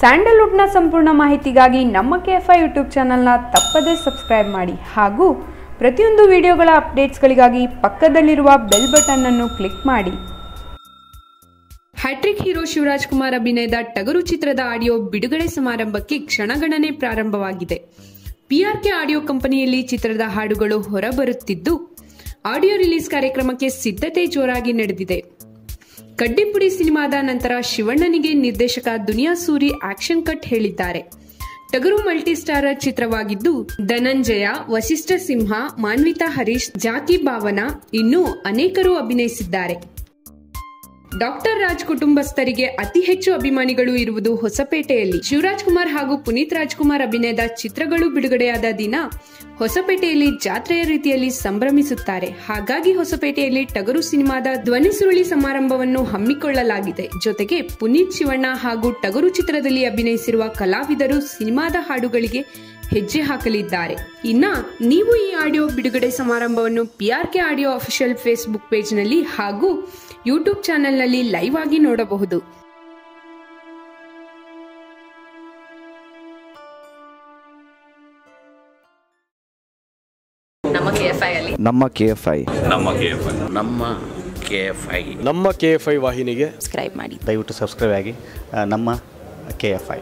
ಸ್ಯಾಂಡಲ್ವುಡ್ನ ಸಂಪೂರ್ಣ ಮಾಹಿತಿಗಾಗಿ ನಮ್ಮ ಕೆ ಎಫ್ ಐ ಯೂಟ್ಯೂಬ್ ಚಾನಲ್ನ ತಪ್ಪದೇ ಸಬ್ಸ್ಕ್ರೈಬ್ ಮಾಡಿ ಹಾಗೂ ಪ್ರತಿಯೊಂದು ವಿಡಿಯೋಗಳ ಅಪ್ಡೇಟ್ಸ್ಗಳಿಗಾಗಿ ಪಕ್ಕದಲ್ಲಿರುವ ಬೆಲ್ ಬಟನ್ ಅನ್ನು ಕ್ಲಿಕ್ ಮಾಡಿ. Hat trick hero Shivaraj Kumar ಅಭಿನಯದ ಟಗರು ಚಿತ್ರದ ಆಡಿಯೋ ಬಿಡುಗಡೆ ಸಮಾರಂಭಕ್ಕೆ ಕ್ಷಣಗಣನೆ ಪ್ರಾರಂಭವಾಗಿದೆ. ಪಿಆರ್ಕೆ ಆಡಿಯೋ ಕಂಪನಿಯಲ್ಲಿ ಚಿತ್ರದ ಹಾಡುಗಳು ಹೊರಬರುತ್ತಿದ್ದು, ಆಡಿಯೋ ರಿಲೀಸ್ ಕಾರ್ಯಕ್ರಮಕ್ಕೆ ಸಿದ್ಧತೆ ಜೋರಾಗಿ ನಡೆದಿದೆ. ಕಡ್ಡಿಪುಡಿ ಸಿನಿಮಾದ ನಂತರ ಶಿವಣ್ಣನಿಗೆ ನಿರ್ದೇಶಕ ದುನಿಯಾ ಸೂರಿ ಆಕ್ಷನ್ ಕಟ್ ಹೇಳಿದ್ದಾರೆ. ಟಗರು ಮಲ್ಟಿಸ್ಟಾರರ್ ಚಿತ್ರವಾಗಿದ್ದು, ಧನಂಜಯ ವಶಿಷ್ಠ ಸಿಂಹ, ಮಾನ್ವಿತಾ ಹರೀಶ್, ಜಾಕಿ ಭಾವನಾ ಇನ್ನೂ ಅನೇಕರು ಅಭಿನಯಿಸಿದ್ದಾರೆ. ಡಾಕ್ಟರ್ ರಾಜ್ ಕುಟುಂಬಸ್ಥರಿಗೆ ಅತಿ ಹೆಚ್ಚು ಅಭಿಮಾನಿಗಳು ಇರುವುದು ಹೊಸಪೇಟೆಯಲ್ಲಿ. ಶಿವರಾಜ್ ಕುಮಾರ್ ಹಾಗೂ ಪುನೀತ್ ರಾಜ್ಕುಮಾರ್ ಅಭಿನಯದ ಚಿತ್ರಗಳು ಬಿಡುಗಡೆಯಾದ ದಿನ ಹೊಸಪೇಟೆಯಲ್ಲಿ ಜಾತ್ರೆಯ ರೀತಿಯಲ್ಲಿ ಸಂಭ್ರಮಿಸುತ್ತಾರೆ. ಹಾಗಾಗಿ ಹೊಸಪೇಟೆಯಲ್ಲಿ ಟಗರು ಸಿನಿಮಾದ ಧ್ವನಿ ಸುರುಳಿ ಸಮಾರಂಭವನ್ನು ಹಮ್ಮಿಕೊಳ್ಳಲಾಗಿದೆ. ಜೊತೆಗೆ ಪುನೀತ್ ಶಿವಣ್ಣ ಹಾಗೂ ಟಗರು ಚಿತ್ರದಲ್ಲಿ ಅಭಿನಯಿಸಿರುವ ಕಲಾವಿದರು ಸಿನಿಮಾದ ಹಾಡುಗಳಿಗೆ ಹೆಜ್ಜೆ ಹಾಕಲಿದ್ದಾರೆ. ಇನ್ನ ನೀವು ಈ ಆಡಿಯೋ ಬಿಡುಗಡೆ ಸಮಾರಂಭವನ್ನು ಪಿಆರ್ಕೆ ಆಡಿಯೋ ಅಫಿಷಿಯಲ್ ಫೇಸ್ಬುಕ್ ಪೇಜ್ನಲ್ಲಿ ಹಾಗೂ ಯೂಟ್ಯೂಬ್ ಚಾನೆಲ್ನಲ್ಲಿ ಲೈವ್ ಆಗಿ ನೋಡಬಹುದು. ನಮ್ಮ ಕೆ ಎಫ್ ಐ ಅಲ್ಲಿ. ನಮ್ಮ ಕೆ ಎಫ್ ಐ ನಮ್ಮ ಕೆ ಎಫ್ ನಮ್ಮ ಕೆ ಎಫ್ ಐ ನಮ್ಮ ಕೆ ಎಫ್ ಐ ವಾಹಿನಿಗೆ ಸಬ್ಸ್ಕ್ರೈಬ್ ಮಾಡಿ. ದಯವಿಟ್ಟು ಸಬ್ಸ್ಕ್ರೈಬ್ ಆಗಿ ನಮ್ಮ ಕೆ ಎಫ್ ಐ